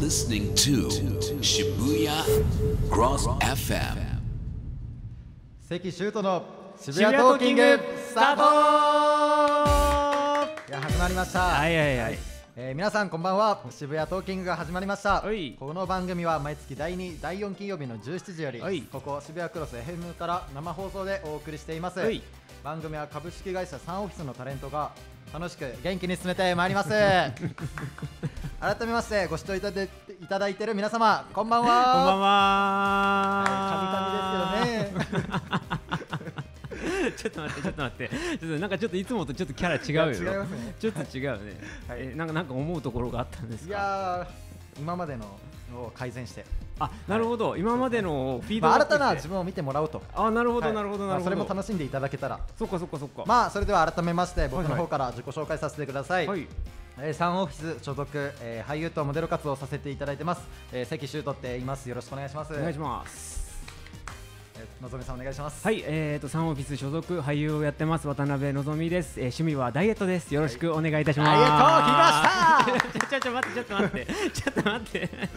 listening to Shibuya Cross FM. 関シュートの渋谷トーキングスタート。いや始まりました、はいはいはい。えー皆さんこんばんは。渋谷トーキングが始まりました。はい。この番組は毎月第2第4金曜日の17時より、はい。ここ渋谷クロス FM から生放送でお送りしています、はい。番組は株式会社サンオフィスのタレントが楽しく元気に進めてまいります 改めましてご視聴いただいていただいている皆様こんばんはこんばんは。神々ですけどねちょっと待って、ちょっと待って、ちょっとなんかちょっといつもとちょっとキャラ違うよ。いや違いますねちょっと違うね。はいえなんかなんか思うところがあったんですいか。やー今までのを改善して、あ、なるほど。今までのフィードまあ、バック新たな自分を見てもらおうとあ、なるほどはいなるほどまあそれもなるほど。楽しんでいただけたらそっかそっかそっか。まあそれでは改めまして僕の方から自己紹介させてください、はい。えーサンオフィス所属、えー俳優とモデル活動をさせていただいてます、えー、関修斗って言いますよろしくお願いしますお願いします。えーのぞみさんお願いしますはい、えーとサンオフィス所属俳優をやってます渡辺のぞみです。えー趣味はダイエットです。よろしくお願いいたします。ありがとう来ましたちょちょちょ待ってちょっと待ってちょっと待って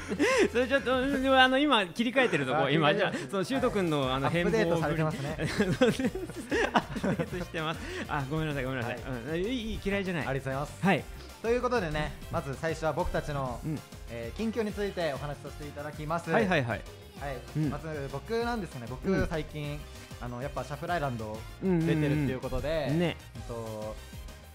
それちょっとあの今切り替えてるとこあ今じゃそうシュート君のあのアップデートされてまますねアップデートしてますあごめんなさいごめんなさい、うん、いいいい嫌いじゃないありがとうございますはいということでねまず最初は僕たちの、うんえー近況についてお話しさせていただきますはいはいはいはい。うん。まず僕なんですね。僕、うん。最近あのやっぱシャフライランドうんうんうん。出てるっていうことで、ね。えっと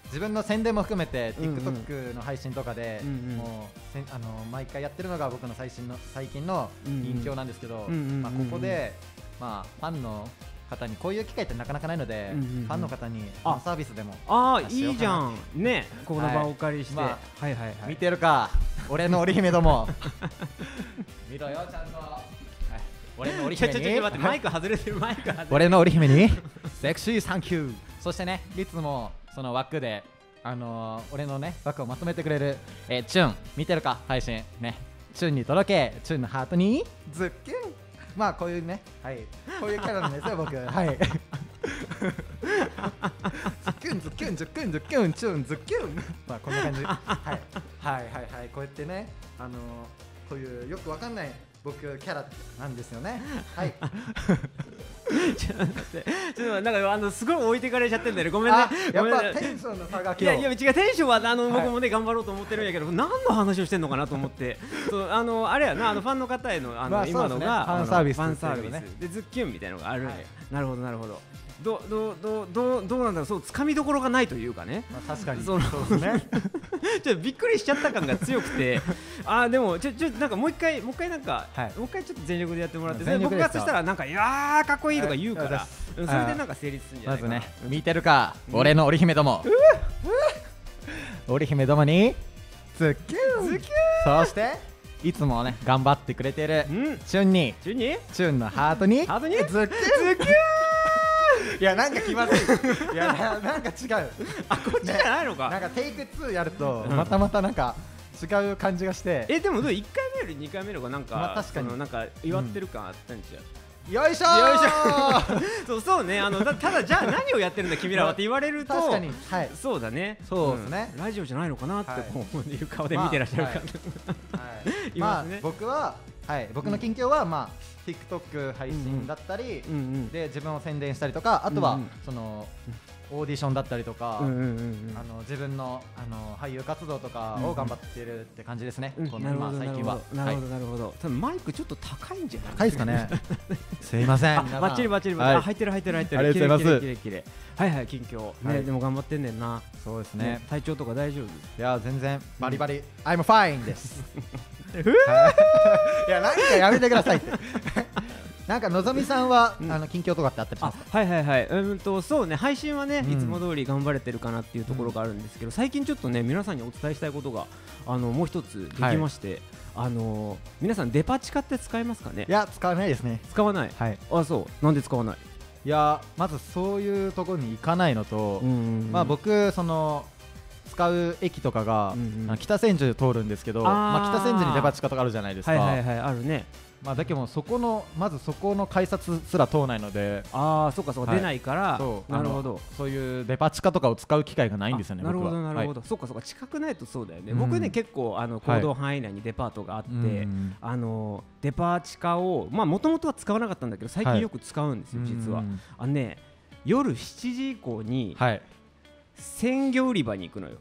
自分の宣伝も含めてうんうん。TikTok の配信とかで、うんうん。もうせんあの毎回やってるのが僕の最新の最近のうんうん。近況なんですけど、うんうんうんうん。まあ、ここで、まあ、ファンの方にこういう機会ってなかなかないので、うんうんうん。ファンの方にサービスでもああいういじゃん。ね。この場をお借りして、はいはまい、はいはい。見てるか俺の織姫ども。見ろよちゃんと、はい俺の織ちょ姫に？ちょちょ待ってマイク外れてるマイク外れてる。俺の織姫に？セクシーサンキュー。そしてねいつもその枠であのー、俺のね枠をまとめてくれる、えー、チュン。見てるか？配信。ね。チュンに届け。チュンのハートに。ズッキュン。まあこういうね。はい。こういうキャラなんですよ 僕。はい。ズッキュンズッキュンズッキュンズッキュン。チュンズッキュン。まあこんな感じ。はい。はいはいはい。こうやってねあのー、こういうよくわかんない僕キャラなんですよね。はい。ちょっと待ってちょっとなんかあのすごい置いてかれちゃってんだよね。ごめんね。あやっぱテンションの差がいやいや違うテンションはあの、はい僕もね頑張ろうと思ってるんやけど何の話をしてんのかなと思って。そうあのあれやなあのファンの方へのあの、まあ今のがファンサービスあのファンサービス、でズッキュンみたいなのがあるはい。なるほどなるほどどどどどどうなんだろうそうつかみどころがないというかね。まあ、確かに。そうですね。ちょっとびっくりしちゃった感が強くて。あーでもちょちょなんかもう一回もう一回なんか、はい。もう一回ちょっと全力でやってもらって僕がそしたらなんかいやーかっこいいとか言うから、それでなんか成立するんじゃないかな。まずね見てるか、俺の織姫ども。織姫どもにズッキュン。ズッキそしていつもね頑張ってくれてるうん。チュンに。中に？チュンのハートにハートに？ズッキュン。ズッキュンいやなんか気まずい。いやななんか違う。あこっじゃないのか。なんかテイク2やるとうんまたまたなんか違う感じがして。えでも1回目より2回目の方がなんか、まあ確かに。なんか祝ってる感あったんじゃ、よいしょよいしー！ょ そうそうね。あのたただじゃあ何をやってるんだ君らはって言われると確かに。はい。そうだね。そうですね。ん。ラジオじゃないのかなってはいこういう顔で見てらっしゃるから、はい。いますね。まあ僕ははい。僕の近況はまあ TikTok 配信だったりで自分を宣伝したりとかあとはそのオーディションだったりとかあの自分のあの俳優活動とかを頑張ってるって感じですね。うん。この今最近は。なるほど。はい。なるほど多分マイクちょっと高いんじゃない？高いですかね。すいませんあバッチリバッチリ入ってる入ってる入ってる。ありがとうございます。きれはいはい近況。ね、はい。でも頑張ってんねんな。そうですね。ね体調とか大丈夫いや全然バリバリ。I'm fine です いいやなんかやめてください。ってなんかのぞみさんはうん。あの近況とかってあったりしあますか？はいはいはい。うんとそうね。配信はね、うん。いつも通り頑張れてるかなっていうところがあるんですけど、最近ちょっとね皆さんにお伝えしたいことがあのもう一つできまして、あの皆さんデパ地下って使いますかね？いや使わないですね。使わない？はい。あそう。なんで使わない、いやまずそういうところに行かないのと、ん。まあ僕その使う駅とかが、うんうん。北千住通るんですけどまあ、北千住にデパ地下とかあるじゃないですか、はいはいはいあるね。まあだけどもそこのまずそこの改札すら通らないのでああそっかそっか、はい。出ないからなるほど。そういうデパ地下とかを使う機会がないんですよねあなるほどなるほど、ど、そっかそっか近くないとそうだよね、うん。僕ね結構あの行動範囲内にデパートがあって、はいうんあのデパ地下をまあもともとは使わなかったんだけど最近はいよく使うんですよ、実はうんあのね夜7時以降にはい。鮮魚売り場に行くのよ、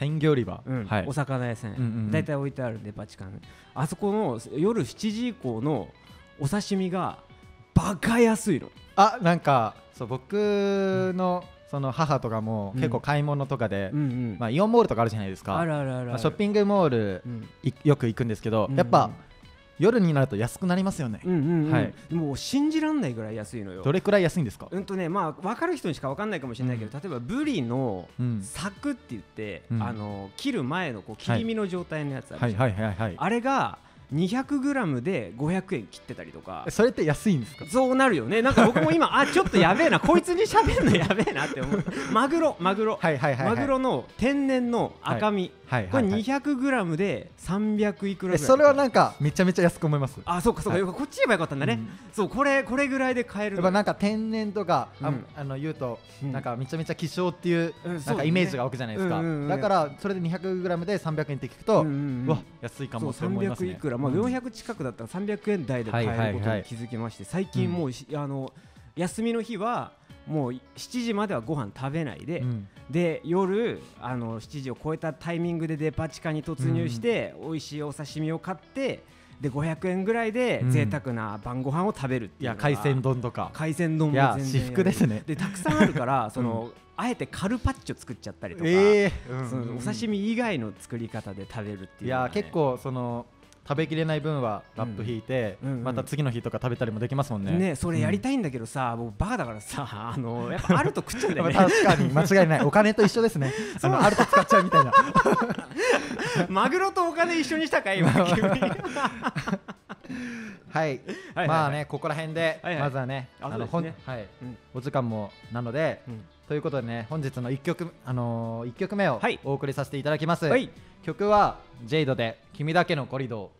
鮮魚売り場、うん。はい。お魚屋さん、うんうんうん。だいたい置いてあるデパ地下のあそこの夜7時以降のお刺身がバカ安いの。あなんかそう僕のその母とかも結構買い物とかで、うんうん。まあ、イオンモールとかあるじゃないですか。ショッピングモールよく行くんですけど、うん。やっぱ夜になると安くなりますよね、うんうんうん。はい。もう信じらんないぐらい安いのよ。どれくらい安いんですか、うんとねまあ分かる人にしか分かんないかもしれないけど、例えばブリのうん。柵って言って、うん。あの切る前のこう切り身の状態のやつあるはい。じゃんはいはいはい。あれが 200g で500円切ってたりとか。えそれって安いんですか？そうなるよね。なんか僕も今あちょっとやべえな。こいつに喋るのやべえなって思う。マグロマグロ、はいはいマグロの天然の赤身、これはいはいはい。200g で300いくらぐらいえそれはなんかめちゃめちゃ安く思います？あそうかそうか、はい。こっち言えばよかったんだね、うん。そうこれこれぐらいで買えるの。やっぱなんか天然とか、あうん。あの言うと、うん。なんかめちゃめちゃ希少っていう、うんなんかイメージが湧くじゃないですか、だからそれで 200g で300円って聞くと、うんうんうんうわ安いかもって思いますね。300いくら、まあ、うん。400近くだったら300円台で買えることに気づきまして最近もうし、あの休みの日はもう7時まではご飯食べないで、うん。で夜あの7時を超えたタイミングでデパ地下に突入して、美味しいお刺身を買ってで500円ぐらいでうん。贅沢な晩ご飯を食べるっていうのがいや海鮮丼とか。海鮮丼もいや全然。至福ですね。でたくさんあるから その、あえてカルパッチョ作っちゃったりとか、ええそのお刺身以外の作り方で食べるっていいうね、や結構その食べきれない分はラップ引いて、うん。うんうんまた次の日とか食べたりもできますもんね。ねそれやりたいんだけどさ、僕バカだからさ あのやっぱあると食っちゃうんだよね。確かに間違いない。お金と一緒ですね。あのあると使っちゃうみたいな。マグロとお金一緒にしたか今急に。はい。はいまあねここら辺ではいはい。まずはねああのほんそうですはい。うん。お時間もなのでうん。ということでね本日の1曲あのー一曲目をはい。お送りさせていただきます。はい。曲はジェイドで君だけのコリド「無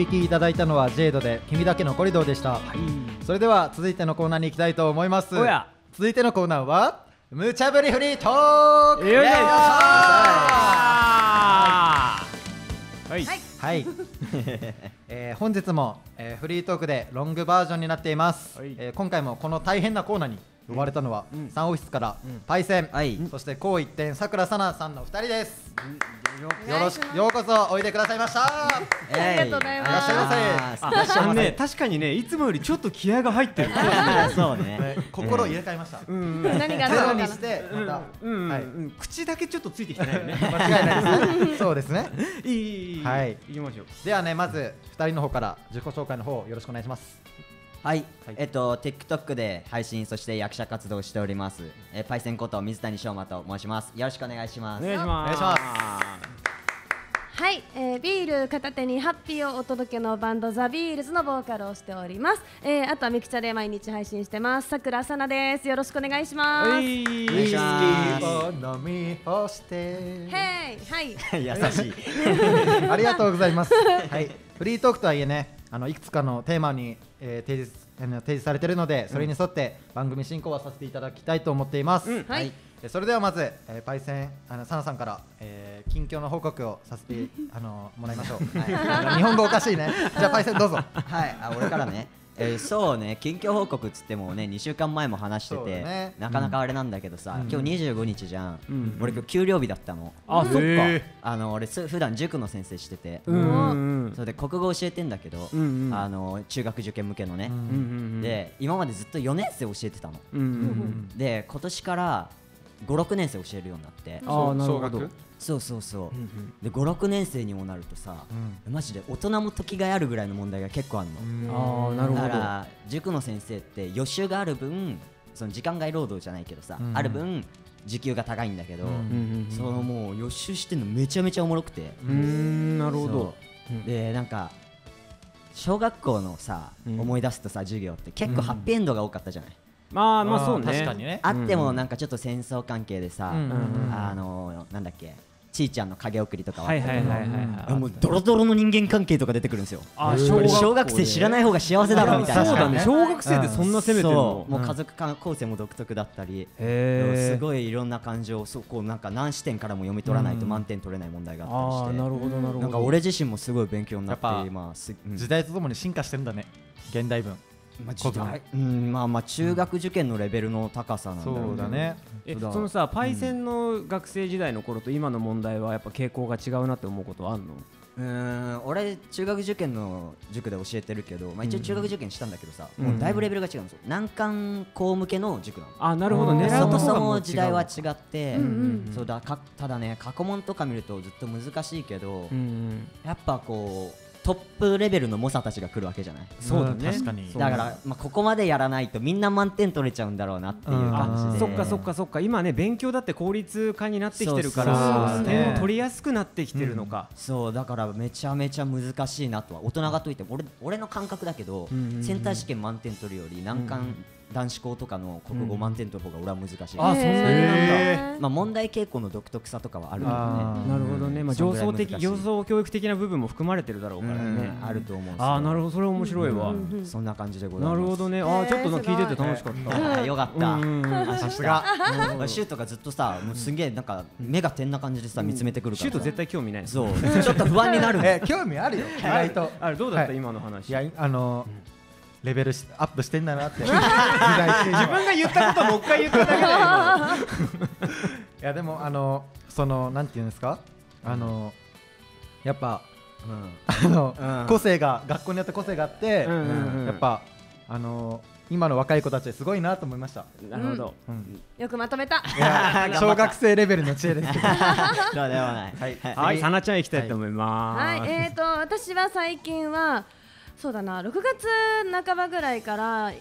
お聞きいただいたのはジェイドで君だけのコリドーでした、それでは続いてのコーナーに行きたいと思います。続いてのコーナーは無茶ぶりフリートーク。よいしょ。はい。はい、えー本日も、えーフリートークでロングバージョンになっています、はい。えー今回もこの大変なコーナーに呼ばれたのは、うん。サンオフィスから、パイセン、はい。そしてこう一点さくらさなさんの2人です、よろいしくようこそおいでくださいました。ありがとうございます。いらっしゃいませ。あのね確かにねいつもよりちょっと気合が入ってる。そうね。ね心を入れ替えました、何がゼロにあるのかな。してまた、口だけちょっとついてきてないよね。間違いないです。ねそうですね。いいいいいい。はい。行きましょう。ではねまず2人の方から自己紹介の方よろしくお願いしますはい、はい。えっと TikTok で配信そして役者活動をしております、えー、パイセンこと水谷翔馬と申します。よろしくお願いします。お願いします。お願いします。はい、えー、ビール片手にハッピーをお届けのバンドザ・ビールズのボーカルをしております、えー、あとはミクチャで毎日配信してます。さくらさなです。よろしくお願いします、はヘイいお願いしますを飲み干して。はい。優しい。ありがとうございます。はい、フリートークとはいえね、あのいくつかのテーマに、えー提示あの提示されているので、それに沿って番組進行はさせていただきたいと思っています。うんはいえそれではまず、えーパイセンあのサナさんから、えー近況の報告をさせてあのもらいましょう。はい、日本語おかしいね。じゃあパイセンどうぞ。はいあ俺からねえーそうね近況報告っつってもね2週間前も話してて、だね。なかなかあれなんだけどさ、うん。今日25日じゃん、うん。俺今日給料日だったのあそっか。へあの俺す普段塾の先生してて、うんうんうんそれで国語教えてんだけど、うんうん。あの中学受験向けのね、うんうんうんで今までずっと4年生教えてたの。うんうんうん。で今年から56年生教えるようになって。あーなるほど。そうそうそう、うんうん。で56年生にもなるとさ、マジで大人も時があるぐらいの問題が結構あるの、あーなるほど。だから塾の先生って予習がある分その時間外労働じゃないけどさ、うん。ある分時給が高いんだけど、うんうんうんうん。そのもう予習してんのめちゃめちゃおもろくて、うーんなるほど。でなんか小学校のさ、うん。思い出すとさ授業って結構ハッピーエンドが多かったじゃない、まあまあそうね。確かにね。あってうん。もなんかちょっと戦争関係でさ、あのなんだっけちいちゃんの影送りとかは。いはいはいはいあもうドロドロの人間関係とか出てくるんですよ。あ小学生知らない方が幸せだろみたいな。そうだね。確小学生でそんな攻めてるの？もう家族間構成も独特だったり、すごいいろんな感情をそうこうなんか何視点からも読み取らないと満点取れない問題があったりあして、あなるほどなるほど。なんか俺自身もすごい勉強になってやっぱ今す、うん時代とともに進化してるんだね。現代文。まあ時代。うんまあまあ中学受験のレベルの高さなんだろそうだね。えそうだそのさパイセンの学生時代の頃と今の問題はやっぱ傾向が違うなって思うことはあるの？うーん俺中学受験の塾で教えてるけど、まあ、一応中学受験したんだけどさ、うん。もうだいぶレベルが違うんですよ。難関校向けの塾なの、あなるほどうん狙そうもそも時代は違違って、うんうん。そうだかただね過去問とか見るとずっと難しいけど、うんうん。やっぱこうトップレベルの猛者たちが来るわけじゃない？そうだね。ん確かに。だから、まあ、ここまでやらないとみんな満点取れちゃうんだろうなっていう感じうんで。そっかそっかそっか。今ね勉強だって効率化になってきてるから点を取りやすくなってきてるのか。そうだからめちゃめちゃ難しいなとは。大人が解いても俺俺の感覚だけど、うんうんうんセンター試験満点取るより難関男子校とかの国語満点取る方が俺は難しい、あそんなになんだ。へまあ、問題傾向の独特さとかはあるけどあねーなるほどね、まあ、上層的上層教育的な部分も含まれてるだろうからね、うん。あると思うああなるほど。それ面白いわ、うんうんそんな感じでございます。なるほどね。あーちょっとな聞いてて楽しかった、よかった、うんうんうん。さすが。うんシュートがずっとさもうすげえなんか目が点な感じでさ見つめてくるからさ。シュート絶対興味ない。そう。ちょっと不安になる。ん えで興味あるよ。意外と。あれどうだった、はい今の話。いやあのレベルしアップしてんだなって。自分が言ったこともう一回言っただけだよ。今 いやでもあのそのなんていうんですか？あのやっぱあの、うん。個性が学校によって個性があって、うんうんうん。やっぱあの今の若い子たちすごいなと思いました。なるほど、うん、よくまとめた。小学生レベルの知恵ですけど。そうではない。はい。はい、さなちゃん行きたいと思います。はい、えーと私は最近はそうだな。6月半ばぐらいから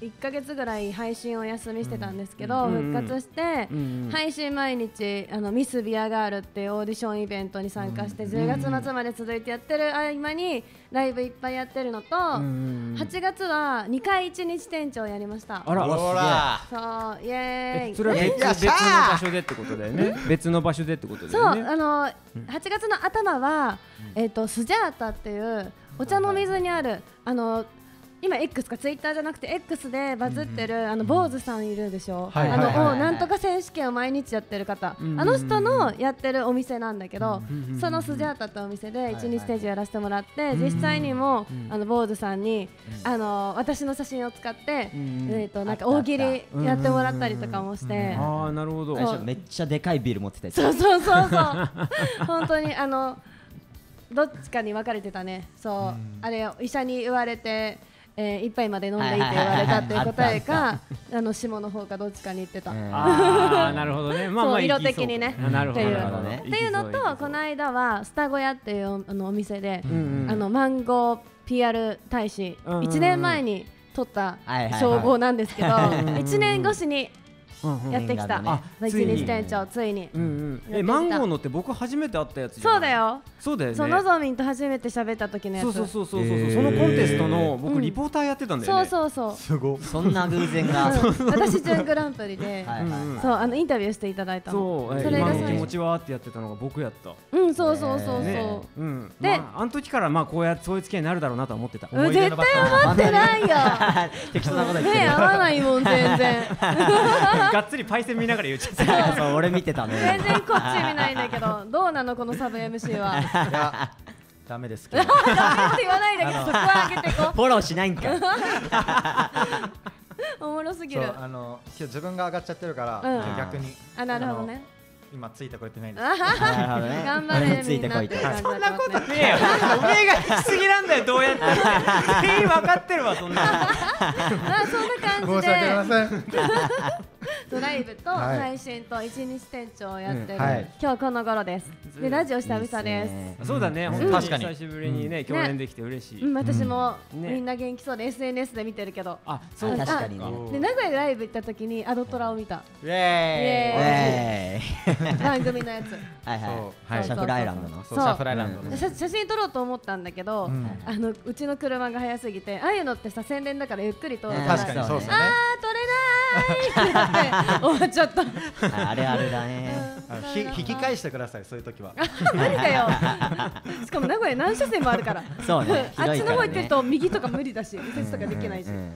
1ヶ月ぐらい配信をお休みしてたんですけど、うん。復活して、配信毎日あのミスビアガールっていうオーディションイベントに参加して、10月末まで続いてやってる合間にライブいっぱいやってるのと、うんうん8月は2回1日店長やりました。あら、ほら。そうイエーイ。えそれは別別の場所でってことだよね。別の場所でってことだそう、よね。あの8月の頭は、えっ、とスジャータっていうお茶の水にあるあの今 X かツイッターじゃなくて X でバズってる、あの坊主さんいるでしょ、はいあの、はいはい。はいおなんとか選手権を毎日やってる方、うんあの人のやってるお店なんだけど、うんそのスジャータってお店ではい一日ステージやらせてもらって、実際にも、うんあの坊主さんに、あの私の写真を使って、うんえっ、となんか大喜利やってもらったりとかもして。ああなるほど。めっちゃでかいビール持ってたそうそうそうそう。本当にあのどっちかに分かれてたね。そう、あれ医者に言われて、えー、一杯まで飲んでいいって言われたっていう答えかあの下の方かどっちかに言ってた、うん。ああ なるほどね。まあまあそう色的にね。あなるほど。っていうね。っていうのとこのの間はスタゴヤっていうあのお店で、うんうんあのマンゴー PR 大使、うんうんうん。1年前に取った称号なんですけど、んうんうん。1年越しにやってきた、ね一日店長ついに、えマンゴーのって僕初めて会ったやつじゃない？そうだよ。そうだよね。そうのぞみんと初めて喋った時のやつ。そうそうそうそうそう、そのコンテストのうん僕リポーターやってたんだよそうね、そうそう。すごそんな偶然が。う。ん私準グランプリで、そうあのインタビューしていただいたの。そう。えそれが気持ちはってやってたのが僕やった。うんそうそうそうそう、ね。うん。でまあ、あの時からまあこうやってそういう付き合いになるだろうなとは思ってた。うん絶対思ってないよ。適当なこと言ってる。目合わないもん全然 がっつりパイセン見ながら言っちゃった。そう。俺見てたね。全然こっち見ないんだけどどうなのこのサブ MC は？いやダメですけど。ダメって言わないでけどそこは上げてこフォローしないんかい。おもろすぎそうるあの今日自分が上がっちゃってるから、うん。逆にあなるほどね。今ついてこれてないんです。頑張れついみんなって。こいとていう感じだったますねねえよ。おめえが引きすぎなんだよどうやって。全員分かってるわそんなの。ま あそんな感じ申し訳ありでません ドライブとはい。配信と一日店長をやってる、今日この頃です。でラジオ久々です。いいっすね。そうだね、うん。本当に久しぶりにね、共演できて嬉しい、うん、私も、ね。みんな元気そうで SNS で見てるけど。あそうあ確かにね。で名古屋でライブ行った時にアドトラを見た。イエーイ。番組のやつ。はいそう。はいはいシャフライランドの。そう。シャフライランド写写真撮ろうと思ったんだけど、ん。あのうちの車が速すぎてああいうのってさ宣伝だからゆっくり通るかにそうですよね。あー撮れない終わっちゃった。あれあれだね。ひ引き返してくださいそういう時は。無理だよ。しかも名古屋何車線もあるから。そうね。あっちの方行ってると右とか無理だし右折とかできないし、うんうん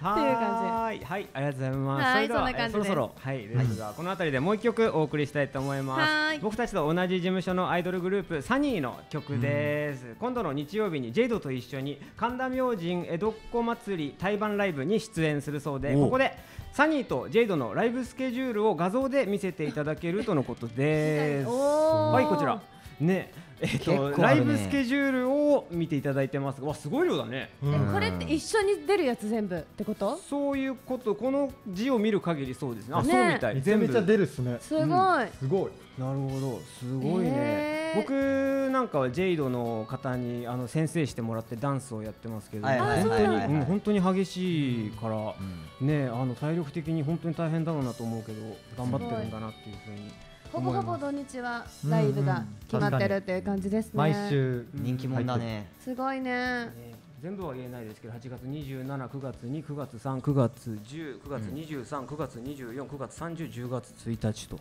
はっていう感じ。ーい。はいありがとうございます。はいそんな感じです。えーそろそろはいですがこの辺りでもう一曲お送りしたいと思います。僕たちと同じ事務所のアイドルグループサニーの曲です。今度の日曜日にジェイドと一緒に神田明神江戸っ子祭り対バンライブに出演するそうでおここでサニーとジェイドのライブスケジュールを画像で見せていただけるとのことです。はい。こちら。ねえっ結と、ね。ライブスケジュールを見ていただいてますわすごい量だね。えこれって一緒に出るやつ全部？ってこと？そういうことこの字を見る限りそうですね。あねそうみたい。めちゃめちゃ出るっすね。すごい、すごい。なるほどすごいね、へー僕なんかはジェイドの方にあの先生してもらってダンスをやってますけど、はいはい本当にはいはいはいうん本当に激しいから、うん。ねあの体力的に本当に大変だろうなと思うけど頑張ってるんだなっていうふうにほぼほぼ土日はライブが決まってるっていう感じですね。毎週。人気者だね。すごいね。ね全部は言えないですけど8月27、9月2、9月3、9月10、9月23、9月24、9月30、10月1日と。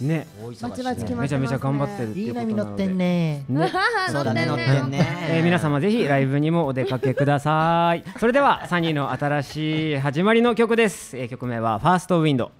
ね。めちゃ。めちゃ頑張ってるっていうことなので。ねねそうだね。乗乗っっててんんねね。えー皆様ぜひライブにもお出かけください。それではサニーの新しい始まりの曲です、えー曲名はファーストウィンド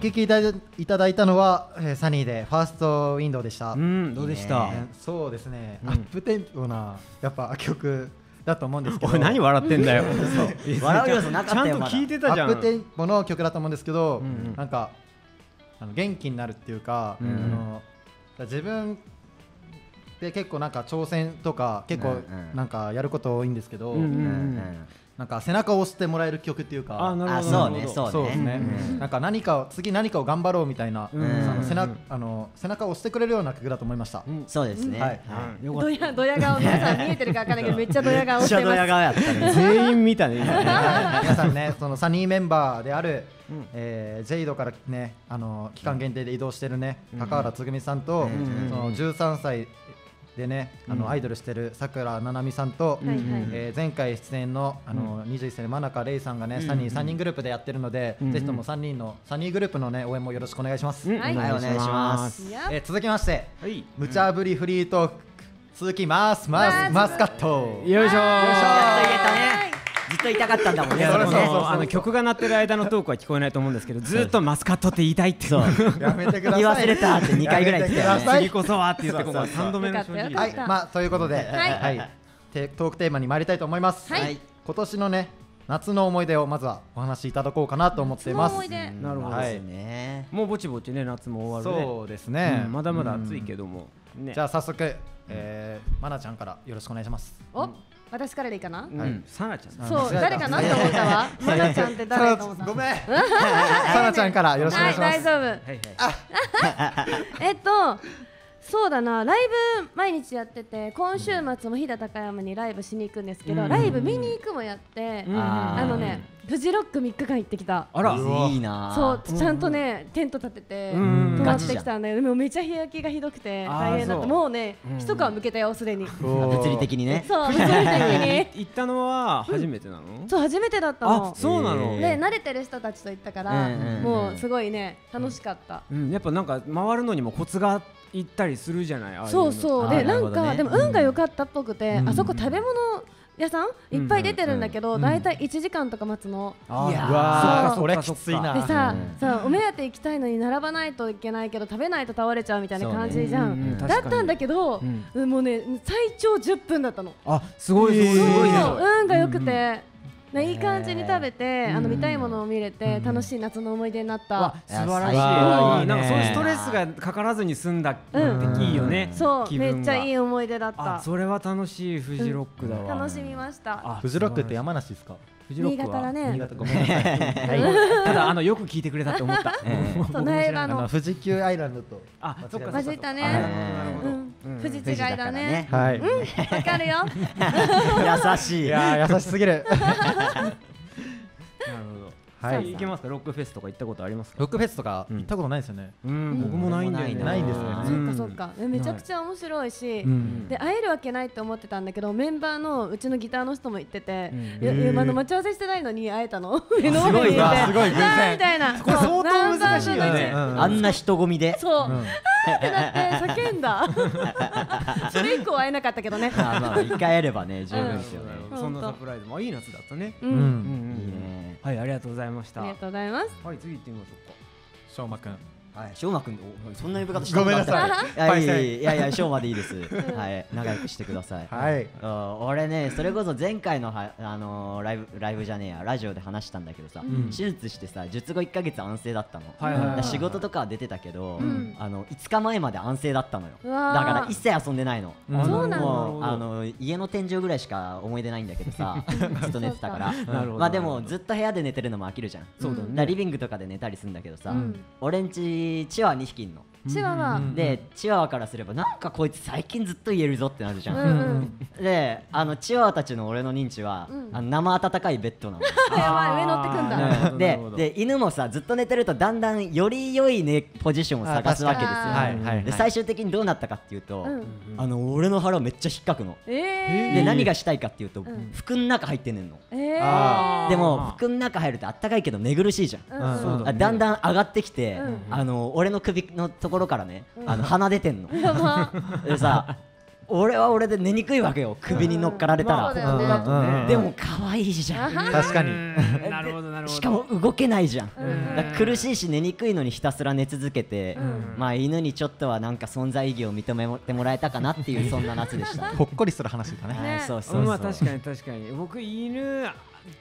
オンえーおお聞きいただいただいたのは、えーサニーでファーストウィンドウでした、うんどうでした？そうですね、うん。アップテンポなやっぱ曲だと思うんですけど。何笑ってんだよ。笑う要素なかったよちゃんと聞いてたじゃん。アップテンポの曲だと思うんですけど、うんうん。なんかあの元気になるっていうか、うんうん。あの自分で結構なんか挑戦とか結構なんかやること多いんですけど、うんうんうん。うんなんか背中を押してもらえる曲っていうか。あなるほどあそうねそうね。そうですね、うん。なんか何かを次何かを頑張ろうみたいな、うん。その背中うんあの背中を押してくれるような曲だと思いました、うん。そうですね。はい。うん。よかった。ドヤドヤ顔皆さん見えてるかわからないけど めっちゃドヤ顔めっちゃドヤしてます顔やったね。全員見たね。皆さんねそのサニーメンバーである、うん。えージェイドからねあの期間限定で移動してるね、うん。高原つぐみさんと、うん。その13歳でねあの、うん。アイドルしてるさくらななみさんと、はいはい。えー前回出演のあの、21歳の真中レイさんがね、うんサニー3人グループでやってるので、うんぜひとも3人のサニーグループのね応援もよろしくお願いします、うん。はいはいお願いします。えー続きましてはい。無茶ぶりフリートーク続きます。マスマスカット。よいしょー。やっと言えたねずっと言いたかったんだもんね。あの曲が鳴ってる間のトークは聞こえないと思うんですけどずっとマスカットって言いたいってそう。やめてください。言い忘れたって2回ぐらい言ってた。よねやめてください。次こそはって言ってここそうそうそう3度目の正直はい。まあということで、はい。てトークテーマに参りたいと思います。はい。今年のね夏の思い出をまずはお話しいただこうかなと思っています。夏の思い出。なるほどはいですね。もうぼちぼちね夏も終わるね。そうですね、うん。まだまだ暑いけども。ね。じゃあ早速、えー、まなちゃんからよろしくお願いします。お私からでいいかな？うん。さなちゃん。そう誰かなって思ったわ。まなちゃんって誰と思った。ごめん。さなちゃんからよろしくお願いします。はい大丈夫。はいはい。えっとそうだな。ライブ毎日やってて今週末も飛騨高山にライブしに行くんですけど、うん。ライブ見に行くもやって、うん。あのねフジロック3日間行ってきた。あら。いいな。そうちゃんとねテント立ててうん。泊まってきたんだけどもうめちゃ日焼けがひどくて大変だった。もうねうん。一皮むけたよすでに。物理的にね。そう 物理的に。行ったのは初めてなの？そう初めてだったあのそうなの？えで慣れてる人たちと行ったからうんうんうん。もうすごいね楽しかった。うん。やっぱなんか回るのにもコツがいったりするじゃないそうそう。でなんかでも運が良かったっぽくてうん。あそこ食べ物屋さん？いっぱい出てるんだけどん。だいたい1時間とか待つの。あいやそそれきついな。でさうん。さお目当て行きたいのに並ばないといけないけど食べないと倒れちゃうみたいな感じじゃん。だったんだけどもうね最長10分だったの。あすごいすごい運が良くて。ねいい感じに食べてあの見たいものを見れて楽しい夏の思い出になった。わ素晴らしい。なんかそういうストレスがかからずに済んだってうん。いいよねそうめっちゃいい思い出だっあたそれは楽しいフジロックだわ。楽しみました。あフジロックって山梨ですか？フジロックは。新潟だね。新潟ごめんなさい。はい。ただあのよく聞いてくれたって思った。そう苗場あの。の富士急アイランドと。あそっか混じったね。富士違いだね。はい。わかるよ。優しい。いやー優しすぎる。なるほどはい。はい行けますか？ロックフェスとか行ったことありますか？ロックフェスとかうん。行ったことないですよね。うん。僕もないんだよね。ないんですね。そっかそっか。えめちゃくちゃ面白いしうん。で会えるわけないって思ってたんだけどメンバーのうちのギターの人も言っててうん。あの待ち合わせしてないのに会えたの？目の前にいて。すごいわすごい偶然。みたいな。これ相当難しいよね。あんな人混みで。そう、うん。ってなって叫んだ。それ以降会えなかったけどね。あまあ一回やればね十分ですよね。うん。そんなサプライズも。あいい夏だったね。ううん。ん。うん。うん。いいうんねはいありがとうございました。ありがとうございます。はい次行ってみましょうか。しょうまくん。はい、しょうまくん、おそんな呼び方してごめんなさいいやいやいやいや、しょうまでいいです。はい、仲良くしてください。はい。あ俺ね、それこそ前回のは、あのーライブ、ライブじゃねえや、ラジオで話したんだけどさ、ん手術してさ、術後1ヶ月安静だったの。はいはい仕事とかは出てたけど、んあの5日前まで安静だったのよ。だから一切遊んでないの。うんそうなの？あの家の天井ぐらいしか思い出ないんだけどさ、ずっと寝てたから。なるほどまあでもずっと部屋で寝てるのも飽きるじゃん。そうだねリビングとかで寝たりするんだけどさ、うん俺んちチワ2匹いんの？チワワ。でチワワからすればなんかこいつ最近ずっと言えるぞってなるじゃん、うんうんであのチワワたちの俺の認知は、うん。あの生温かいベッドなの。やばい上乗ってくんだ。なるほどなでで犬もさずっと寝てるとだんだんより良い、ね、ポジションを探すわけですよ、あはいはいはい。で最終的にどうなったかっていうと、うん。あの俺の腹をめっちゃ引っかくの、えで何がしたいかっていうと、ん。服の中入ってんねんの。ー、えー、あでも服の中入るとあったかいけど寝苦しいじゃん、うんだんだん上がってきて、うん。あの俺の首のところからね、あの鼻出てんの。でさ俺は俺で寝にくいわけよ首に乗っかられたら、そうだよね。でも可愛いじゃん。確かに。うん。なるほどなるほど。しかも動けないじゃん、苦しいし寝にくいのにひたすら寝続けて、まあ犬にちょっとはなんか存在意義を認めてもらえたかなっていうそんな夏でした、ほっこりする話だね。ね。はいそうそう。そう、まあ確かに確かに。僕犬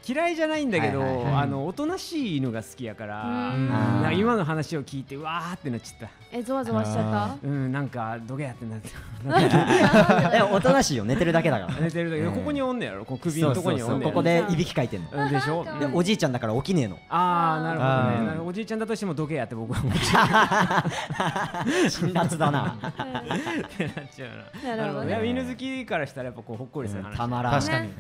嫌いじゃないんだけど、はいはいはい。あのおとなしい犬が好きやから、うん。なんか今の話を聞いてうわーってなっちゃった。えゾワゾワしちゃっうん。なんかどげやってなって。でもおとなしいよ。寝てるだけだから。寝てる時、うん。ここにおんねやろ。こう首のとこにおんねここでいびきかいてんの。うんでしょ？でおじいちゃんだから起きねえの。ああなるほどね。なるほど。おじいちゃんだとしてもどけやって僕は思っち 辛辣だな。ゃうなっちゃうな。なるほど犬好きからしたらやっぱこうほっこりする話、たまらん。確かに。ね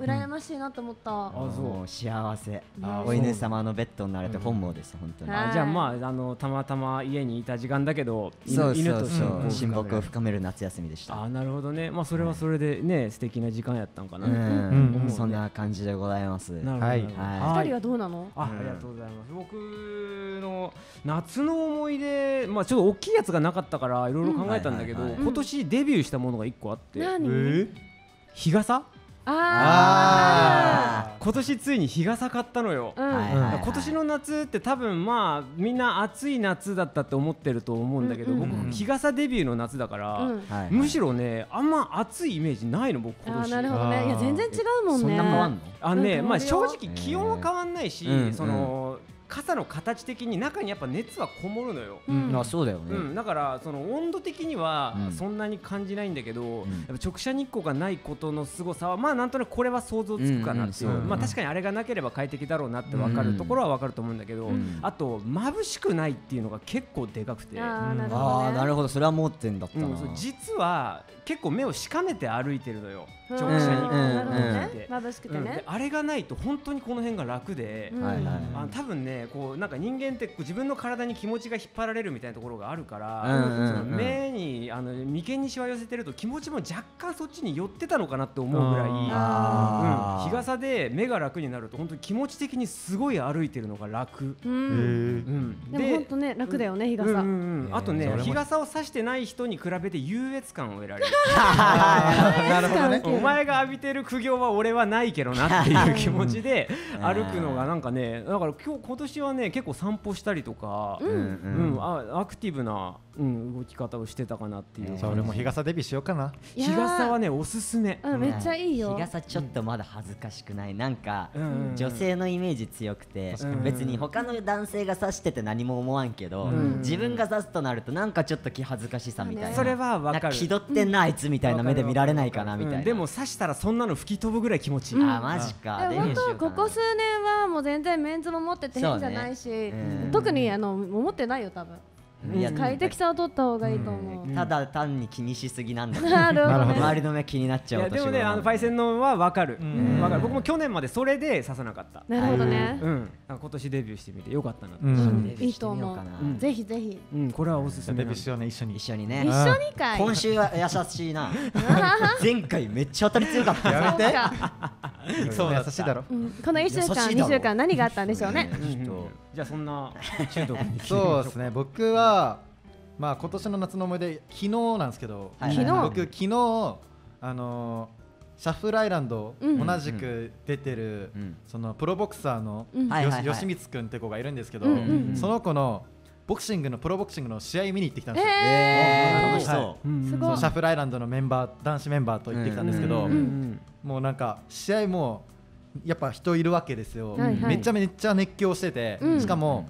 うん。羨ましいなと思ったあそう。もう幸せ。あお犬様のベッドになれて本望です本当に。はい。あじゃあまああのたまたま家にいた時間だけど犬そう犬そうそと親睦う親睦をを深める夏休みでした。あーなるほどね。まあそれはそれでね素敵な時間やったんかな、ううん。んそんな感じでございます。なるほど、はい。二人はどうなの？あありがとうございます。僕の夏の思い出まあちょっと大きいやつがなかったからいろいろ考えたんだけど、うんはいはいはい。今年デビューしたものが一個あって。何？日傘？あ今年ついに日傘買ったのよ、ーうん。はいはいはい。今年の夏って多分まあみんな暑い夏だったって思ってると思うんだけど、うん僕日傘デビューの夏だから、むしろねあんま暑いイメージないの僕今年。なるほどね。いや全然違うもんね。そんな変わんの？あのね、まあ正直気温は変わんないし、うん。その傘の形的に中にやっぱ熱はこもるのよ。うん。あそうだよね。うん、だからその温度的にはうん。そんなに感じないんだけど、ん。やっぱ直射日光がないことの凄さはまあなんとなくこれは想像つくかなっていう,、うんうんそうまあ確かにあれがなければ快適だろうなって分かるところは分かると思うんだけど、うん。あと眩しくないっていうのが結構でかくて。あね。ああなるほど。それは盲点だったう、な実は結構目をしかめて歩いてるのよ。うん。直射日光うん。なるほどねで眩しくてうん。でねあれがないと本当にこの辺が楽で、うん。はいはいあ多分ねこうなんか人間ってこう自分の体に気持ちが引っ張られるみたいなところがあるから、うんうんうん。その目にあの眉間にしわ寄せてると気持ちも若干そっちに寄ってたのかなって思うぐらい。うん、日傘で目が楽になると本当に気持ち的にすごい歩いてるのが楽、うへん。ー。うん、でも本当ね楽だよね日傘。うんうん。うん。あとね日傘を差してない人に比べて優越感を得られる。なるほどね。お前が浴びてる苦行は俺はないけどなっていう気持ちで歩くのがなんかねだから今日今年はね結構散歩したりとか、うんうんあアクティブな、うん、動き方をしてたかなっていうじ。ゃあ俺も日傘デビューしようかな。日傘はねおすすめ、うんめっちゃいいよ。日傘ちょっとまだ恥ずかしくない。なんかうんうんうん。女性のイメージ強くてうん別に他の男性が差してて何も思わんけどん。自分が差すとなるとなんかちょっと気恥ずかしさみたいな。それはわかる。なん気取ってんなあいつみたいな目で見られないかなみたいな。うんでも刺したらそんなの吹き飛ぶぐらい気持ちいい、あマジか。デビュでも本ーしようかな。当ここ数年はもう全然メンズも持ってて変じゃないし、そうねうん。特にあの持ってないよ多分、いや快適さを取った方がいいと思う、ただ単に気にしすぎなんだなるほどね。周りの目気になっちいゃうでもねあのパイセンのはわかる、ん。わかる。僕も去年までそれで刺さなかった。なるほどね、うん。あ今年デビューしてみてよかったないいと思う。ぜひぜひ。うん、これはおすすめデビューしようね一緒に。一緒にね。一緒にかい。今週は優しいな。前回めっちゃ当たり強かった。やめて。そう優しいだろ。うん。この1週間優しいだろ。2週間何があったんでしょうね。うん。うん。ちょっとじゃあそんな中毒にそうですね。僕はまあ今年の夏の思い出昨日なんですけどはい昨日？僕昨日あのーシャッフルアイランド、うん。同じく出てる、うん。そのプロボクサーの、うん。よし吉光くんって子がいるんですけど、うんうんその子のボクシングのプロボクシングの試合見に行ってきたんですよ、え楽しそう。はい。そのシャッフルアイランドのメンバー男子メンバーと行ってきたんですけど、うんうん。もうなんか試合もやっぱ人いるわけですよ、はいはい。めちゃめちゃ熱狂してて、うん。しかも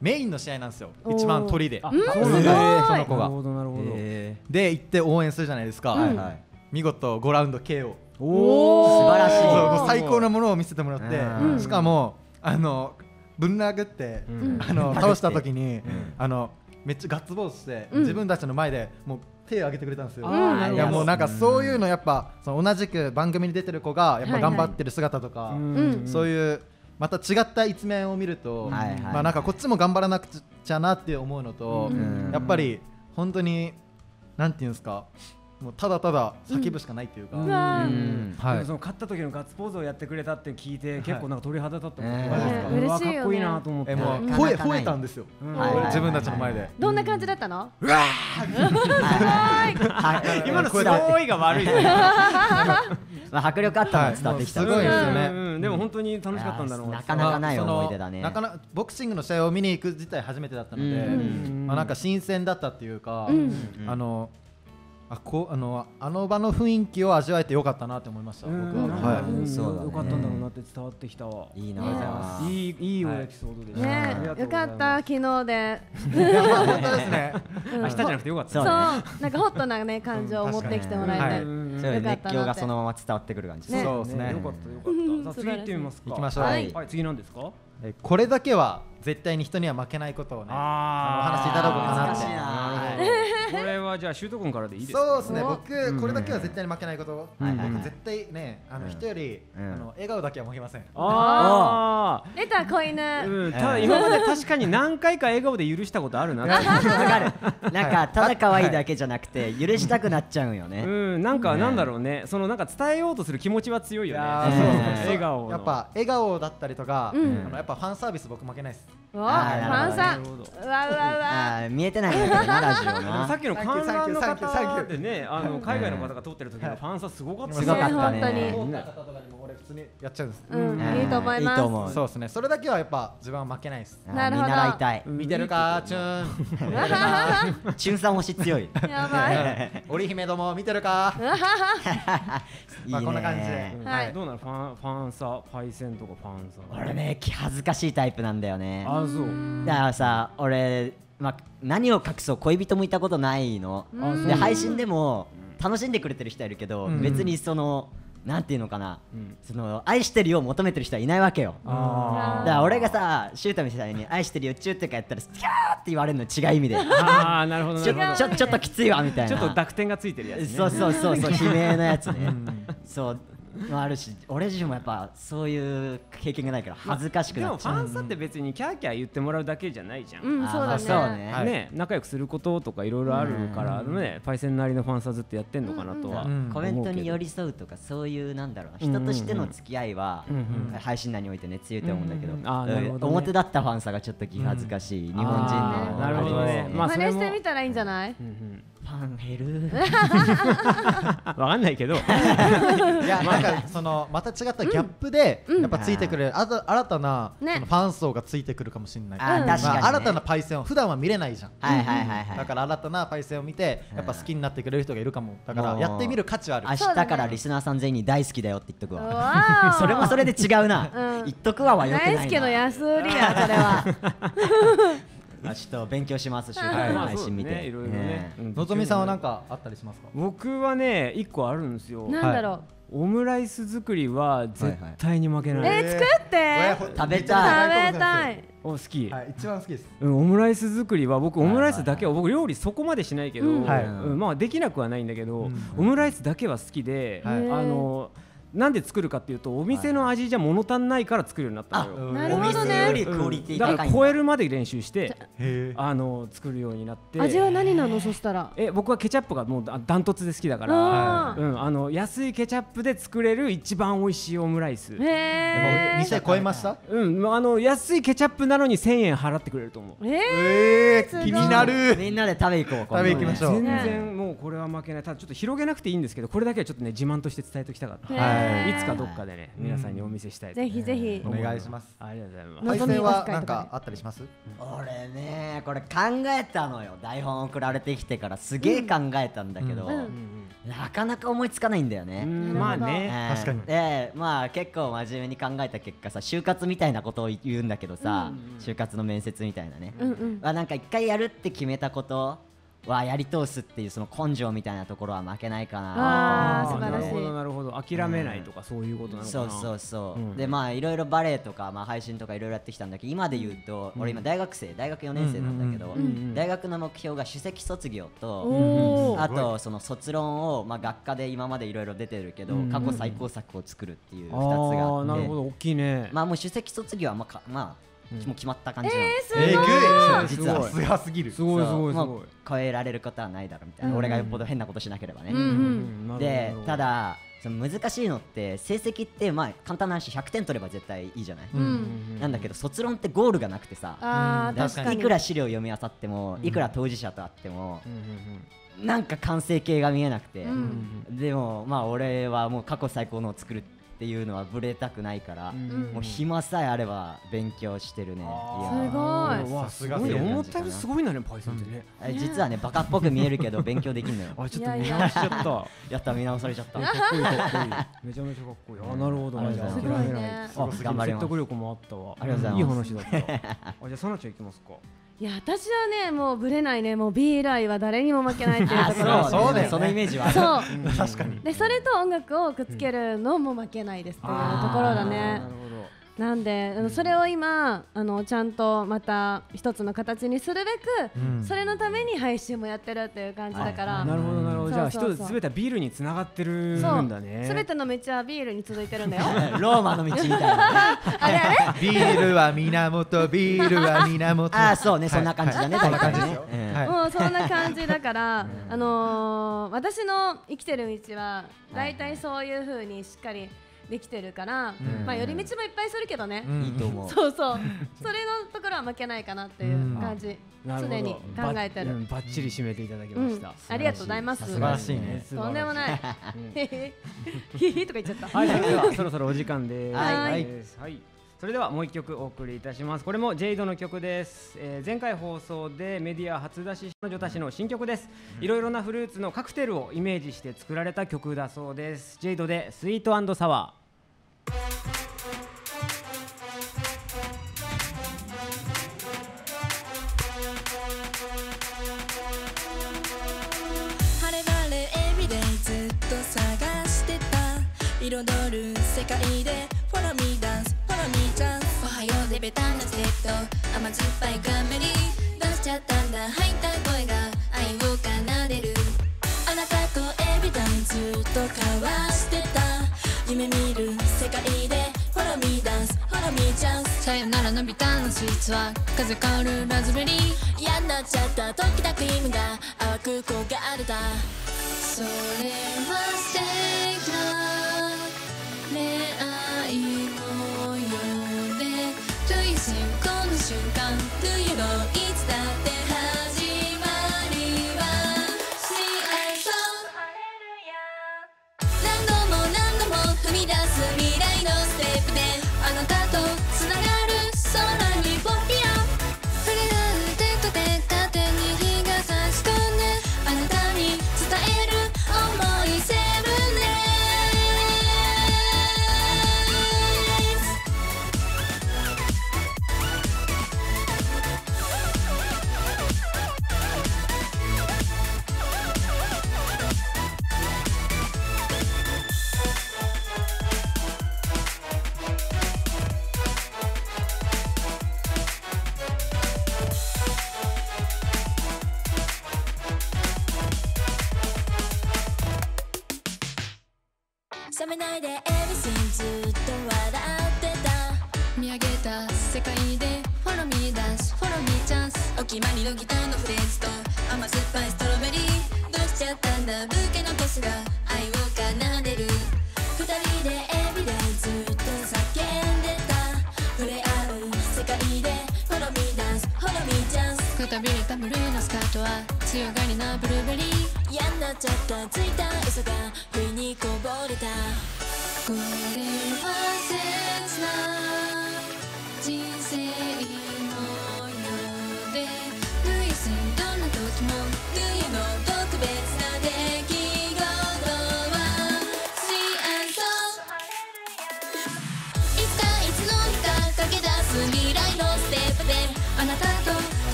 メインの試合なんですよ。一番鳥で。あうんその子が。なるほどなるほど、えで行って応援するじゃないですか、うん。はいはい。見事5ラウンド KO お素晴らしい。最高なものを見せてもらって、うん。しかもあのぶん殴って、うん。あの倒した時に、ん。あのめっちゃガッツポーズして、うん。自分たちの前でもう手を挙げてくれたんですよ。いやもうなんかそういうのやっぱその同じく番組に出てる子がやっぱ頑張ってる姿とか、ん。そういうまた違った一面を見ると、まあなんかこっちも頑張らなくちゃなって思うのと、ん。やっぱり本当になんていうんですかもうただただ叫ぶしかないっていうか、うわーうん。はい。でもその勝った時のガッツポーズをやってくれたって聞いて結構なんか鳥肌立ったもんねえうわ嬉しいよねかっこいいなと思って。えもう吠え吠えたんですよ、うんはいはい。はい。自分たちの前で。どんな感じだったの？はい。今のすごい。が悪いねまあ迫力あったのは伝わってきた。はい。すごいですよね。うんうんうん。でも本当に楽しかったんだろう。なかなかない思い出だね。なかなボクシングの試合を見に行く自体初めてだったので、うん。まあなんか新鮮だったっていうか、うん。あのあこうあのあの場の雰囲気を味わえてよかったなって思いました。うん。僕は、はい。そうだね。よかったんだろうなって伝わってきたわ。いいな。ありがとうございあいいいいエピソードでした。ねよかった昨日で。本当ですね。明日じゃなくてよかった。そうそうねなんかホットなね感情を持ってきてもらはいえてうん。そういうよかったなって。熱狂がそのまま伝わってくる感じね。そうですね。よかったよかった。さあ次行ってみますか。行きましょう。はい。はい。次なんですか？えこれだけは絶対に人には負けないことをね。あお話しいただこうかなって。これはじゃあシュート君からでいいですか？そうですね。お僕これだけは絶対に負けないこと。絶対ねあの人よりあうん。の笑顔だけは負けません。あ 出た子犬。あうん。ただ今まで確かに何回か笑顔で許したことあるな わかる。なんかただ可愛いだけじゃなくて許したくなっちゃうんよね。うん。なんかなんだろうね。そのなんか伝えようとする気持ちは強いよね。笑顔のやっぱ笑顔だったりとか、うん。あのやっぱファンサービス僕負けないです。おファンさなるほど。うわうわうわ。見えてないんだけどな ラジオな。さっきの観覧の方でねあの海外の方が撮ってる時のファンサすごかったね。すごかったね。ね本当に。通った方とかにも俺普通にやっちゃうんです。うんうん。いいと思います。そうですね。それだけはやっぱ自分は負けないです。なるほど。見習いたい。見てるかチューン。中3推し強い。やばい。織姫ども見てるか。いいまあこんな感じで。はい。どうなのファンファンサパイセンとかファンサ俺ね気恥ずかしいタイプなんだよね。あそう。だからさ俺、まあ、何を隠そう恋人もいたことないの。で配信でも楽しんでくれてる人はいるけど、うん。別にそのなんていうのかな、うん。その愛してるよを求めてる人はいないわけよ。だあから俺がさシュートみたいに愛してるよチューとかやったらキャーって言われるの違う意味で。ー あーなるほどなちょちょちょっときついわみたいな。ちょっと濁点がついてるやつね。そうそうそうそう悲鳴のやつね。そうもあるし俺自身もやっぱそういう経験がないから恥ずかしくでなっちゃう、もファンサって別にキャーキャー言ってもらうだけじゃないじゃん、うんそうだあまあそうね。ね。はい。ね、仲良くすることとかいろいろあるから、ね、パイセンなりのファンサずっとやってんのかなとはうん。思うけど。コメントに寄り添うとかそういうなんだろうな人としての付き合いはうんうん配信内においてね強いと思うんだけど。うんうんあーなるほどね。表だったファンさがちょっと気恥ずかしい。日本人のなるほどね。真似してみたらいいんじゃない？うんうんファン減る。わかんないけど。いやなんかそのまた違ったギャップでやっぱついてくるあと新たなね。そのファン層がついてくるかもしれない。あ確かにね。まあ新たなパイセンを普段は見れないじゃん。はいはいはいはい。だから新たなパイセンを見てやっぱ好きになってくれる人がいるかも。だからもうやってみる価値はある。明日からリスナーさん全員に大好きだよって言っとくわ。わー。それもそれで違うな、うん。言っとくわはよくないな。大好きの安売りやそれは あちょっと勉強します週はい。まあ配信見て、いろいろね。うん。のぞみさんは何かあったりしますか？僕はね一個あるんですよ。なんだろオムライス作りは絶対に負けうない、え作って。食べたい。食べたい。お好き、はい一番好きです。うん、オムライス作りは僕オムライスだけは僕料理そこまでしないけど、うん。はい。うん。まあできなくはないんだけど、うん。オムライスだけは好きで、はい。あのなんで作るかっていうとお店の味じゃ物足んないから作るようになったのよ。なるお店ほどね。よりクオリティだ高いんだ。から超えるまで練習して。あの作るようになって。味は何なの？そしたら。え僕はケチャップがもうダダントツで好きだかあら、ー。うん、あの安いケチャップで作れる一番美味しいオムライス、へでもえ店超えました？うん、あの安いケチャップなのに1000円払ってくれると思う。ええ気になる。みんなで食べ行こう食べ行きましょう。全ね然もうこれは負けない。ただちょっと広げなくていいんですけどこれだけはちょっとね自慢として伝えておきたかった、い。つかどっかでね皆さんにお見せしたいとぜひぜひ。お願いします。ありがとうございます。のぞみパイセンはオフ会とかあったりします？俺ねこれ考えたのよ台本送られてきてからすげえ考えたんだけど、うん。うんなかなか思いつかないんだよね、まあね。えー確かに。でまあ結構真面目に考えた結果さ就活みたいなことを言うんだけどさ、就活の面接みたいなね、うんうん。まあなんか一回やるって決めたことはやり通すっていうその根性みたいなところは負けないかな。あー素晴らしい。なるほどなるほど。諦めないとかそういうことなのかな。そうそうそう、うん。でまあいろいろバレエとか、まあ、配信とかいろいろやってきたんだけど今で言うと、俺今大学生大学4年生なんだけど、うんうんうんうん大学の目標が首席卒業と、あとその卒論を、まあ、学科で今までいろいろ出てるけど、過去最高作を作るっていう2つがああって。あなるほど。大きいね。まあもう首席卒業はまあかまあ、もう決まった感じなの、えぐい。実は。すがすぎるすごいすごいすごい。超えられることはないだろうみたいな、俺がよっぽど変なことしなければね、でただその難しいのって成績ってまあ簡単な話100点取れば絶対いいじゃない、うん。なんだけど卒論ってゴールがなくてさ、あー確かに。いくら資料読み漁ってもいくら当事者と会っても、うんうんなんか完成形が見えなくて、うん。でもまあ俺はもう過去最高のを作るっていうのはぶれたくないから、ん。もう暇さえあれば勉強してるね、すごい。すごい思ったよりすごいんだねパイセンってね。実はねバカっぽく見えるけど勉強できんのよ。あちょっと見直しちゃった。やった見直されちゃった。かっこいいかっこいい。めちゃめちゃかっこいい。あなるほど。ありがとうございます。諦めないすごいね。あ頑張ります。説得力もあったわ。ありがとうございます。いい話だった。あじゃあさなちゃんいきますかいや私はねもうぶれないね。もう B 以来は誰にも負けないっていうところ そうね。そのイメージは。そう。確かに。でそれと音楽をくっつけるのも負けないですっていうところだなねるほどなんであのそれを今あのちゃんとまた一つの形にするべく、うん。それのために配信もやってるっていう感じだから、なるほどなるほど。じゃあそうそう。そう一つすべてビールにつながってるそうんだね。すべての道はビールに続いてるんだよ。ローマの道みたいなあれ あれ？ビールは源ビールは源。ああそうねはい。そんな感じだねそんな感じですようん。はい。もうそんな感じだから、あのー私の生きてる道は大体そういう風にしっかりできてるから、まあ寄り道もいっぱいするけどね、うん。いいと思う。そうそう。それのところは負けないかなっていう感じ、常に考えてる、ばうんバッチリ締めていただきうん。ましたありがとうございます。素晴らしいね。とんでもない。ひひとか言っちゃった、はい、それではそろそろお時間です。はい。はい、はい。それではもう一曲お送りいたします。これもジェイドの曲です。えー前回放送でメディア初出し彼女たちの新曲です。いろいろなフルーツのカクテルをイメージして作られた曲だそうです。ジェイドでスイートサワー。晴れ晴れエビデイずっと探してた彩る世界でフォローミーダンスフォローミーチャンスおはようでベタなステップと甘酸っぱいカメリ出しちゃったんだ吐いた声が愛を奏でるあなたとエビダンずっと交わしてた。夢見る世界でフォローミーダンスフォローミーチャンス。さよならのビタのスイーツは風香るラズベリー。嫌になっちゃった時だクリームが淡く焦がれた。それは素敵な恋愛模様で Do you think この瞬間 Do you know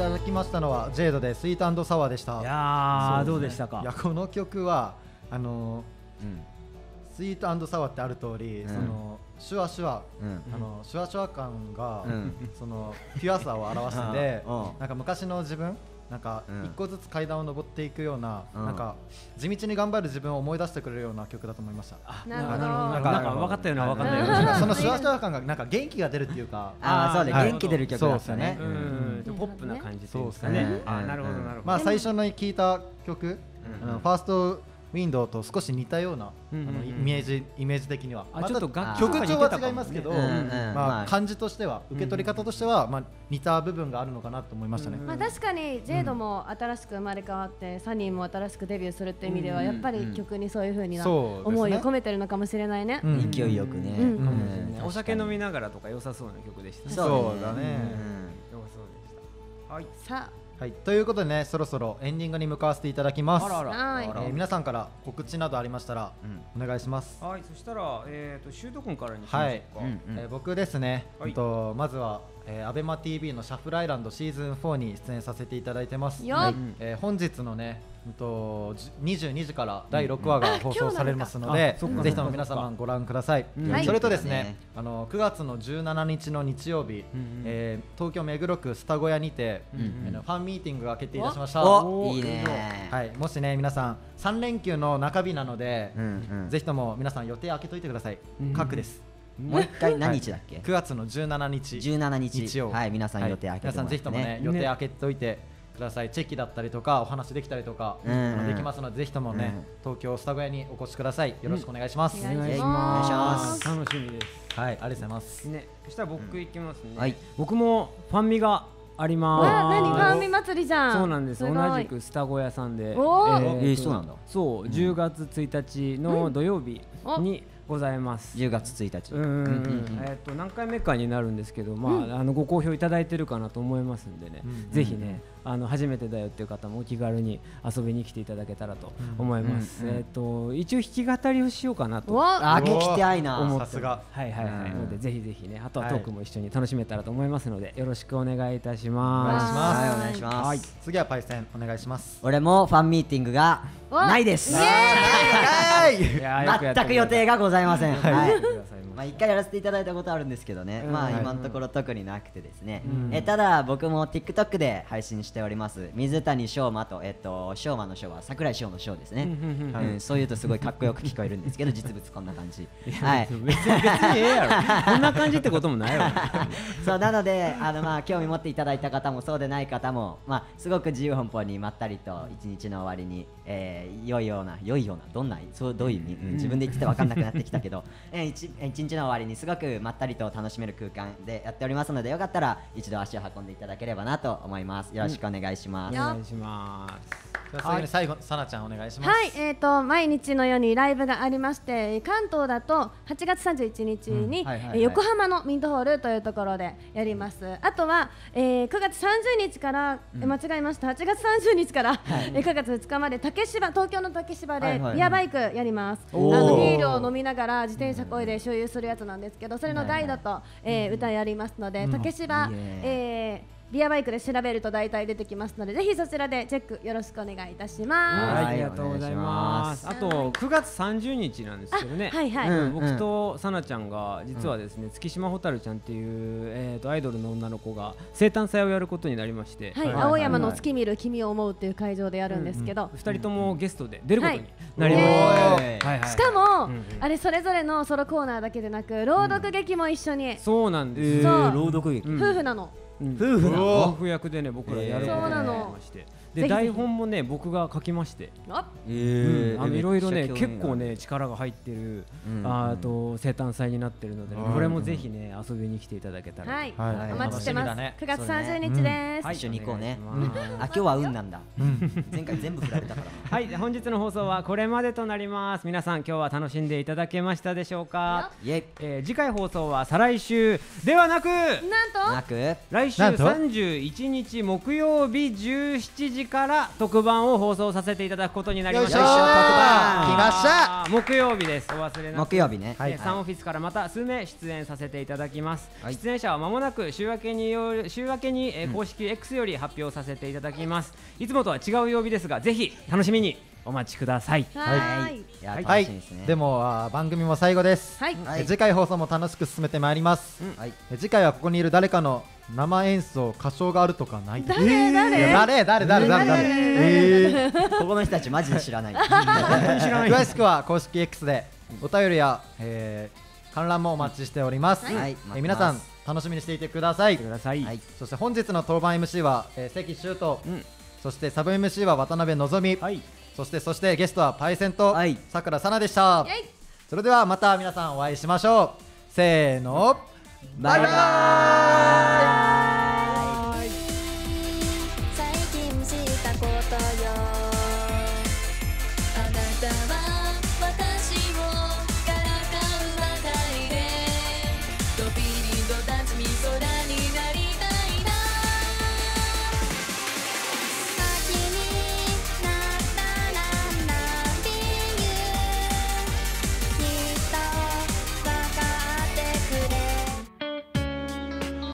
ただきましたのはジェイドでスイートサワーでした。いやーそうどうでしたか？いやこの曲はあのうん。スイートサワーってある通り、ん。そのシュワシュワ、うん。あのシュワシュワ感が、うん。そのピュアさを表してて、うん。なんか昔の自分なんかうん。一個ずつ階段を登っていくような、うん。なんか地道に頑張る自分を思い出してくれるような曲だと思いました。なるほど。なんか分かったような分かんない。ようなそのシュワシュワ感がなんか元気が出るっていうか、ああそうね。はい。元気出る曲だったね。そううですん。ポップな感じですね。あーなるほどなるほど。まあ最初の聞いた曲、あのファーストウィンドウと少し似たような、あのイメージイメージ的には。まちょっと楽曲調は違いますけど、ままああ。感じとしては受け取り方としては、まあ似た部分があるのかなと思いましたね。まあ確かにジェイドも新しく生まれ変わって、サニーも新しくデビューするっていう意味では、やっぱり曲にそういう風になそうですね。思いを込めてるのかもしれないね。うん。勢いよくね。うん。うん。ねお酒飲みながらとか良さそうな曲でしたね。そうだね。うん。良さそうでした。はい。さはい、ということでね、そろそろエンディングに向かわせていただきます。あらあら。はい。えー皆さんから告知などありましたら、お願いします。はいそしたらえっとシュート君からにしましょうはい、かうん。えー僕ですね、はい。うんとまずは、えー、アベマ t v のシャッフルアイランドシーズン4に出演させていただいてます。はい。えー本日のね、うんとじ22時から第6話が放送されますので、ぜひとも皆様ご覧ください。はい。それとですねね、あの9月の17日の日曜日、うんえー東京目黒区スタ小屋にて、ファンミーティングが決定いたしました。おいいね。はい、もしね皆さん3連休の中日なので、うん。うんぜひとも皆さん予定開けといてください。各です。もう一回何日だっけ？9月の17日。17日。日曜。はい皆さん予定開けて皆さんぜひともねね。予定開けといてください。チェキだったりとかお話できたりとか、うん。できますのでぜひともね、うん。東京スタ小屋にお越しください。よろしくお願いします。お願いしお願いしまます。す。楽しみです。はい、ありがとうございます。ねそしたら僕行きますね。はい。僕もファンミがありわあ、ます何？ファンミ祭りじゃん。そうなんです。同じくスタ小屋さんで。おえーそうなんだ。そう10月1日の土曜日にございます。10月1日。うんうんうん。うんえっと何回目かになるんですけど、まああのご好評いただいてるかなと思いますんでね、ぜひねあの初めてだよっていう方もお気軽に遊びに来ていただけたらと思います。うんうんえっと一応弾き語りをしようかなと。わあ聞きたいなさすが。はいはいはい、うんのでぜひぜひねあとははいトークも一緒に楽しめたらと思いますのでよろしくお願いいたします。お願いしますはいお願いします、はい次はパイセンお願いします。俺もファンミーティングがわないです。全く予定がございません、はい。まあ、一回やらせていただいたことあるんですけどね、うん。まあはい。今のところ特になくてですね、うん。えただ僕も TikTok で配信しております。水谷翔馬とえっと翔馬の翔は桜井翔の翔ですね、うん。そう言うとすごいかっこよく聞こえるんですけど実物こんな感じ。はい。別に別にええやろ。こんな感じってこともないわ そうなのであのまあ興味持っていただいた方もそうでない方もまあすごく自由奔放にまったりと一日の終わりに、えー良いような良いようなどんなそうどういう意味、うん自分で言ってて分かんなくなってきたけど、えー一えー一日の終わりにすごくまったりと楽しめる空間でやっておりますのでよかったら一度足を運んでいただければなと思います。よろしくお願い。します、お願いします。じゃあ次に最後さなちゃんお願いします。はい、えー、と毎日のようにライブがありまして関東だと8月31日に、横浜のミントホールというところでやります。あとは、えー9月30日から、え間違えました。8月30日から、えー9月2日まで竹芝東京の竹芝でビアバイクやります、あのビールを飲みながら自転車こいで所有するやつなんですけどそれのガイドと、えー歌やりますので、竹芝、えービアバイクで調べると大体出てきますのでぜひそちらでチェックよろしくお願いいたします。はい、あはいりがとうございます。あと9月30日なんですけどね。あはいはい。うん。うん。僕とさなちゃんが実はですね、月島蛍ちゃんっていうえっ、とアイドルの女の子が生誕祭をやることになりまして、はい、はい。青山の月見る君を思うっていう会場でやるんですけど、二人ともゲストで出ることにはいなりました。おーはい。はい。しかも、うんうん。あれそれぞれのソロコーナーだけでなく朗読劇も一緒に、そうなんです。そう。朗読劇、うん。夫婦なの。うん夫婦役でね僕らやることになりましてで台本もね僕が書きまして。あえうん。あのいろいろね結構ね力が入ってるうんあーと生誕祭になってるのでこれもぜひね遊びに来ていただけたら。はい、はい。お待ちしてます。楽しみだね。9月そうだね。30日です。はい一緒に行こうね。あ今日は運なんだ。前回全部振られたから。はい。本日の放送はこれまでとなります。皆さん今日は楽しんでいただけましたでしょうか、イエイえー次回放送は再来週ではなくなんなく。来週なんと31日木曜日17時から特番を放送させていただくことになりましたよいしょ。ー特番来ました。木曜日です。お忘れなく木曜日ねはい。えーサンオフィスからまた数名出演させていただきます、はい。出演者は間もなく週明けによ週明けに、えー公式 X より発表させていただきます。いつもとは違う曜日ですがぜひ楽しみにお待ちください。とはーい。いやはい楽はいしみですね。でも番組も最後です。はい。次回放送も楽しく進めてまいります。はい。え次回はここにいる誰かの生演奏歌唱があるとかない誰？誰？誰？誰？誰？誰？誰？えー。ここの人たちマジで知らない。詳しくは公式 X でお便りや、えー、観覧もお待ちしております、はい。はい。えー皆さん楽しみにしていてください。来てください、はい。そして本日の当番 MC は、えー、関修斗、うん。そしてサブ MC は渡辺望。美、はいそしてそしてゲストはパイセンとはい。さくらさなでした、それではまた皆さんお会いしましょう。せーの。バイバーイ